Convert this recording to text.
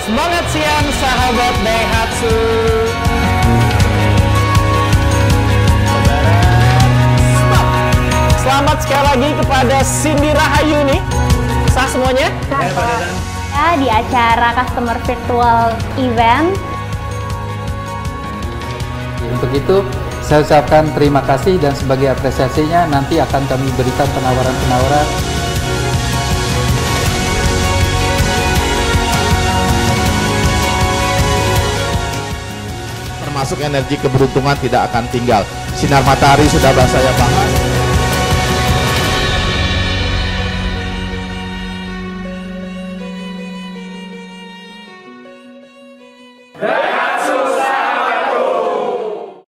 Semangat siang sahabat Daihatsu. Selamat sekali lagi kepada Cindy Rahayuni. Sah semuanya? Ya, di acara customer virtual event. Untuk itu, saya ucapkan terima kasih dan sebagai apresiasinya nanti akan kami berikan penawaran-penawaran termasuk energi keberuntungan tidak akan tinggal. Sinar matahari sudah saya bahas. Hey!